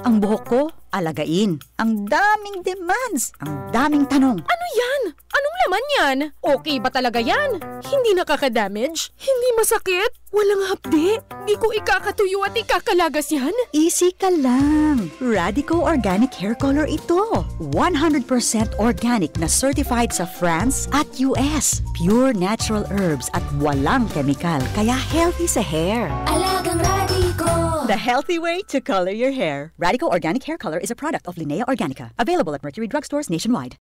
Ang buhok ko, alagain. Ang daming demands. Ang daming tanong. Ano yan? Anong laman yan? Okay ba talaga yan? Hindi nakaka-damage? Hindi masakit? Walang hapde? Di ko ikakatuyo at ikakalagas yan? Easy ka lang. Radico Organic Hair Color ito. 100% organic na certified sa France at US. Pure natural herbs at walang chemical. Kaya healthy sa hair. Alagang Radico. The healthy way to color your hair. Radical Organic Hair Color is a product of Linnea Organica. Available at Mercury Drugstores nationwide.